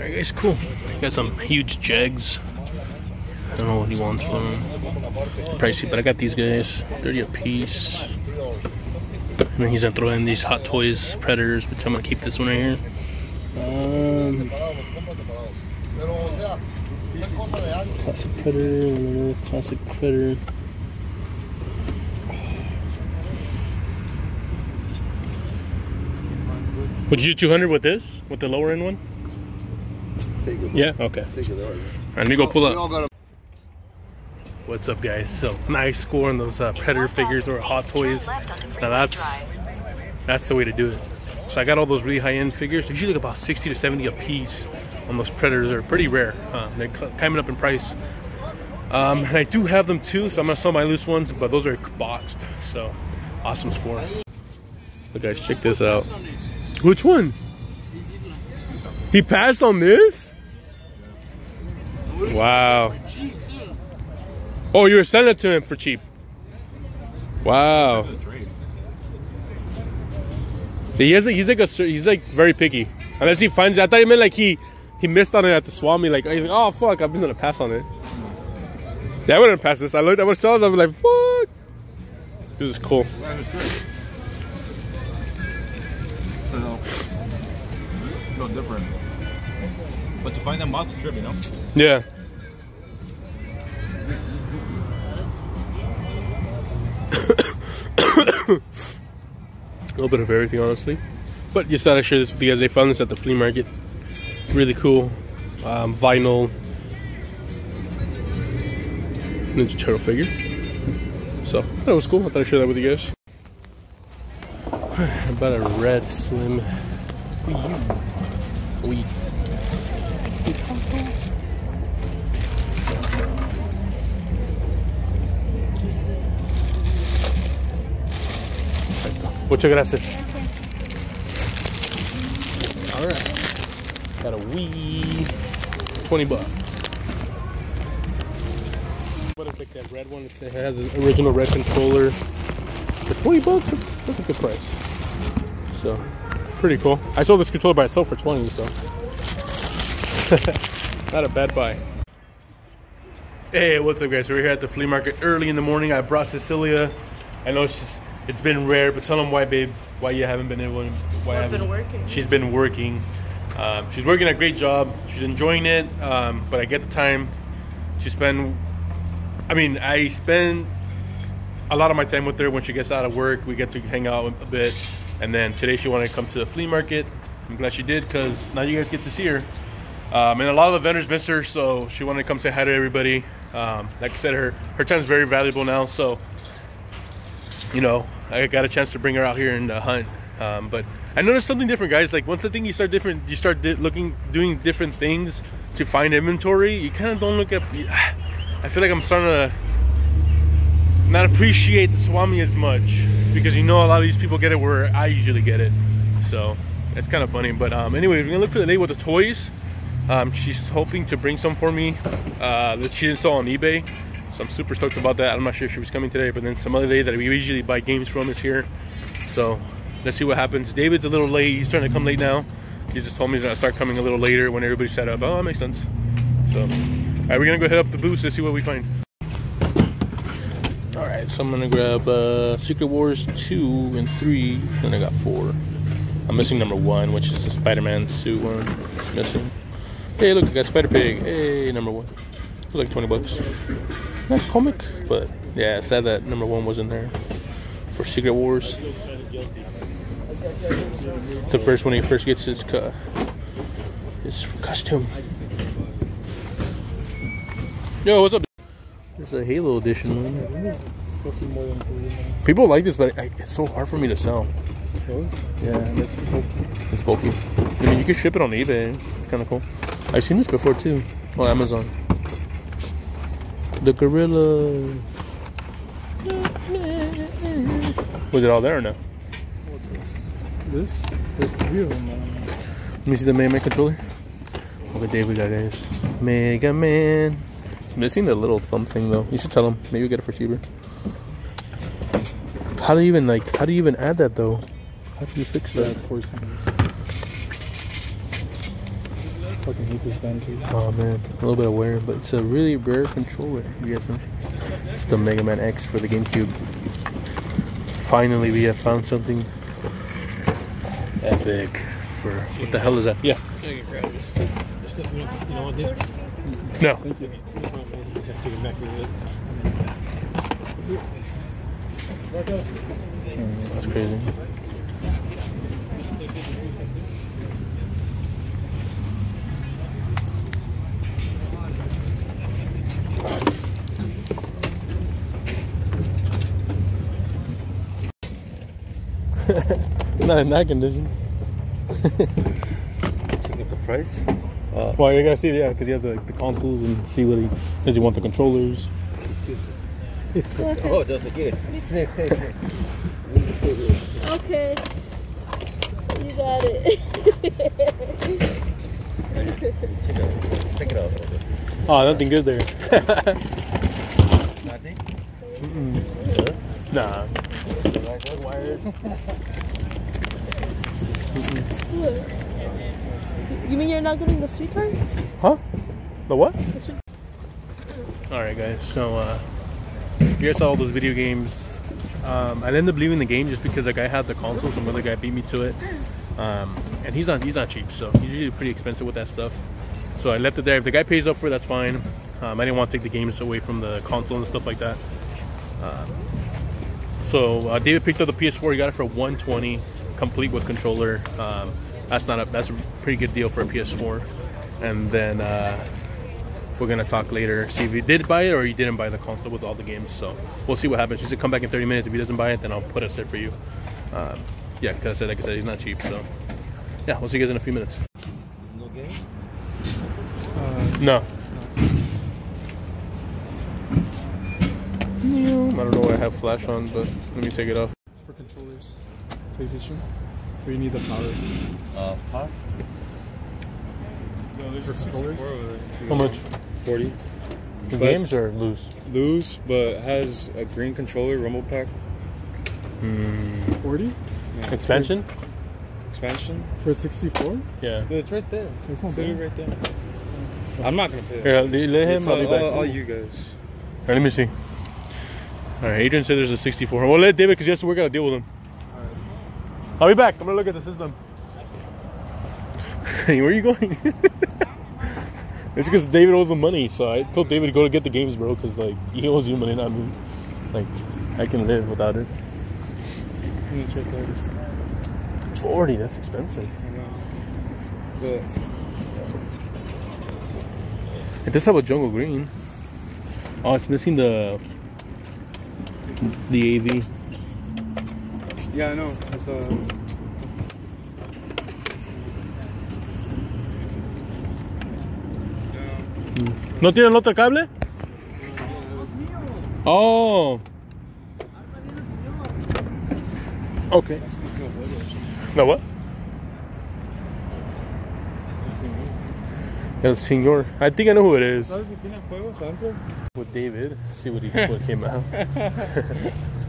Alright guys, cool. Got some huge jegs. I don't know what he wants from them. Pricey, but I got these guys. 30 a piece. And then he's gonna throw in these hot toys, predators, which I'm gonna keep this one right here. Um, classic predator, classic predator. Would you do 200 with this? With the lower end one? Yeah, okay. Alright, let me go pull up. What's up, guys? So nice score on those uh, Predator figures or Hot Toys. Now that's that's the way to do it. So I got all those really high-end figures. They're usually like about 60 to 70 a piece on those Predators. They're pretty rare. Uh, they're climbing up in price. Um, and I do have them too, so I'm gonna sell my loose ones, but those are boxed. So awesome score. But guys, check this out. Which one? He passed on this? Wow. Oh, you were selling it to him for cheap. Wow. He has, he's like a he's like very picky. Unless he finds it. I thought he meant like he he missed on it at the swami. Like oh, he's like, oh fuck, I'm just gonna pass on it. Yeah, I wouldn't pass this. I looked, I would sell it. I'm like, fuck. This is cool. No different. But to find that moth trip, you know? Yeah. Little bit of everything, honestly. But just thought I'd share this with you guys. I found this at the flea market. Really cool. Um, vinyl Ninja Turtle figure. So, that was cool. I thought I'd share that with you guys. About a red slim Wii. Muchas gracias. All right. Got a Wii. 20 bucks. But it's like that red one. It has an original red controller. For 20 bucks, that's, that's a good price. So, pretty cool. I sold this controller by itself for 20, so. Not a bad buy. Hey, what's up guys? We're here at the flea market early in the morning. I brought Cecilia. I know she's it's been rare, but tell them why, babe, why you haven't been able. Why I've been working. She's been working. Um, she's working a great job. She's enjoying it. Um, but I get the time to spend. I mean, I spend a lot of my time with her when she gets out of work. We get to hang out a bit, and then today she wanted to come to the flea market. I'm glad she did because now you guys get to see her. Um, and a lot of the vendors miss her, so she wanted to come say hi to everybody. Um, like I said, her her time is very valuable now, so you know, I got a chance to bring her out here and uh, hunt. Um, but I noticed something different, guys. Like once the thing you start different, you start di- looking, doing different things to find inventory. You kind of don't look at. I feel like I'm starting to not appreciate the Swami as much because you know a lot of these people get it where I usually get it. So it's kind of funny. But um, anyway, we're gonna look for the lady with the toys. Um, she's hoping to bring some for me uh, that she installed on eBay. So I'm super stoked about that. I'm not sure if she was coming today, but then some other day that we usually buy games from is here. So let's see what happens. David's a little late. He's starting to come late now. He just told me he's gonna start coming a little later when everybody's set up. Oh, that makes sense. So, all right, we're gonna go head up the booth to see what we find. All right, so I'm gonna grab uh, Secret Wars 2 and 3, and I got 4. I'm missing number 1, which is the Spider-Man suit one. It's missing. Hey, look, I got Spider Pig. Hey, number 1. It was like 20 bucks. Nice comic, but yeah, sad that number 1 wasn't there for Secret Wars. It's the first when he first gets his, uh, his costume. Yo, what's up? There's a Halo edition one. People like this, but I, it's so hard for me to sell. Yeah, it's bulky. It's bulky. I mean, you can ship it on eBay. It's kind of cool. I've seen this before too on Amazon. The gorilla. Was it all there or no? What's it? This? There's three of them. Let me see the Mega Man controller. Look at David, guys. Mega Man. It's missing the little thumb thing though. You should tell him. Maybe you get it for cheaper. How do you even like? How do you even add that though? How do you fix Yeah, that? it's Fucking hate this band too. Oh man, a little bit of wear, but it's a really rare controller. You guys know, it's the Mega Man X for the GameCube. Finally, we have found something epic. For what the hell is that? Yeah. No. That's crazy. Not in that condition. Check out the price. Uh, well, you gotta see it, yeah, because he has like the consoles and see what he does. He want the controllers. Oh, that's okay. Okay. You got it. Check it out. Oh, nothing good there. Nothing? nah. You mean you're not getting the sweet tarts? Huh? The what? The sweet- All right, guys. So, uh, you guys saw all those video games. Um, I ended up leaving the game just because the guy had the console. Some other guy beat me to it, um, and he's not he's not cheap, so he's usually pretty expensive with that stuff. So I left it there. If the guy pays up for it, that's fine. Um, I didn't want to take the games away from the console and stuff like that. Um, so uh, David picked up the PS4. He got it for 120, complete with controller. Um, that's not a that's a pretty good deal for a PS4. And then uh, we're gonna talk later, see if he did buy it or he didn't buy the console with all the games. So we'll see what happens. He said come back in 30 minutes. If he doesn't buy it, then I'll put it there for you. Um, yeah, because I said, like I said, he's not cheap. So yeah, we'll see you guys in a few minutes. No game? Uh, No. I don't know why I have flash on, but let me take it off. for controllers, PlayStation, where you need the power. Uh, huh? For controllers, How much? 40 The But- games or lose? loose, but has a green controller, rumble pack, Hmm. 40 Expansion? expansion. for 64. Yeah. Dude, it's right there. That's not It's literally bad. right there. I'm not gonna pay. Here, let let him. It's I'll all, be back. all, all you guys. All right, let me see. All right, Adrian said there's a 64. Well, let David because he has to work out a deal with him. I'll be back. I'm gonna look at the system. Hey, where are you going? it's because David owes him money, so I told David to go to get the games, bro. Because like he owes you money, not me. Like I can live without it. Forty, that's expensive. It does have a jungle green. Oh, it's missing the the AV. yeah, I know. It's uh. ¿No tienen otro cable? Oh. Okay. No, what? El señor. I think I know who it is. ¿Sabes si tiene juegos adentro? With David. See what he what came out.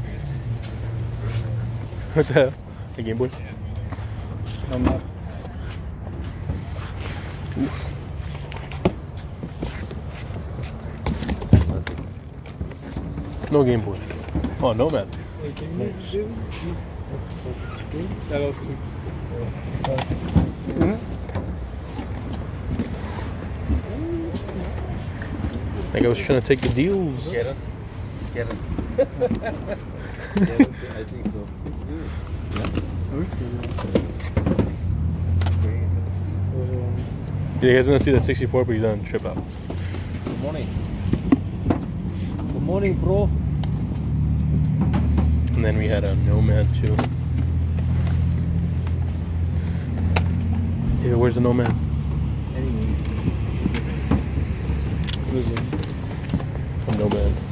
what the hell? The Game Boy? I'm not. No Game Boy. Oh, no man. Wait, can you Nice. do- Yeah. Like I was trying to take the deals. Get it? Get it? I think so. That looks good. Yeah, you guys gonna see the 64, but he's on trip out. Good morning. Good morning, bro. And then we had a Nomad too. David, where's the Nomad? What is it? A Nomad.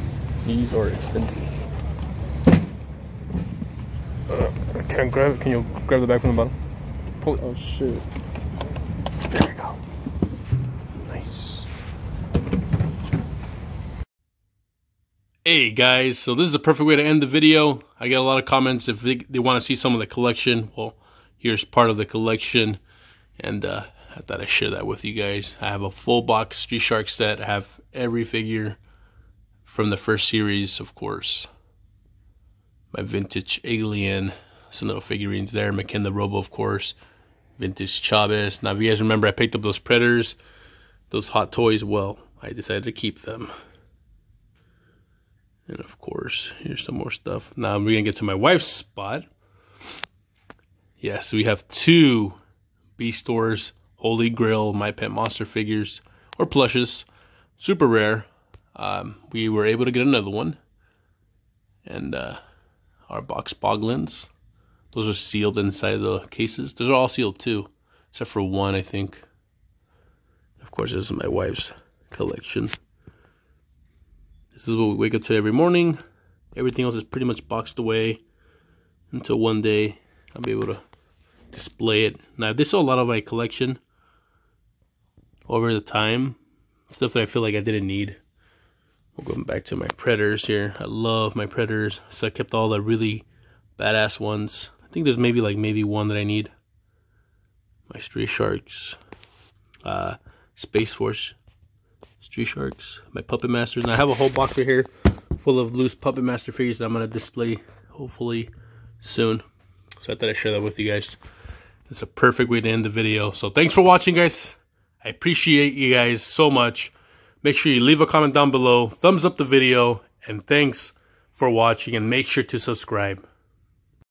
These are expensive. Uh, can't grab it. Can you grab the bag from the bottom? Pull it. Oh shit. There we go. Nice. Hey guys, so this is the perfect way to end the video. I get a lot of comments if they, they want to see some of the collection. Well, here's part of the collection. And uh, I thought I'd share that with you guys. I have a full box Street Shark set. I have every figure from the first series, of course. My vintage alien, some little figurines there. McKen the Robo, of course. Vintage Chavez. Now, if you guys remember, I picked up those Predators, those Hot Toys. Well, I decided to keep them. And of course, here's some more stuff. Now we're gonna get to my wife's spot. Yes, we have two B stores, Holy Grail, My Pet Monster figures or plushes, super rare. Um, we were able to get another one, and uh, our box boglins. Those are sealed inside the cases. Those are all sealed too, except for one, I think. Of course, this is my wife's collection. This is what we wake up to every morning. Everything else is pretty much boxed away until one day I'll be able to display it. Now, this is a lot of my collection over the time. Stuff that I feel like I didn't need. We'll go back to my Predators here. I love my Predators. So I kept all the really badass ones. I think there's maybe like maybe one that I need. My Street Sharks. Uh, Space Force Street Sharks, my Puppet Masters. And I have a whole box right here full of loose Puppet Master figures that I'm going to display hopefully soon. So I thought I'd share that with you guys. It's a perfect way to end the video. So thanks for watching, guys. I appreciate you guys so much. Make sure you leave a comment down below, thumbs up the video, and thanks for watching, and make sure to subscribe.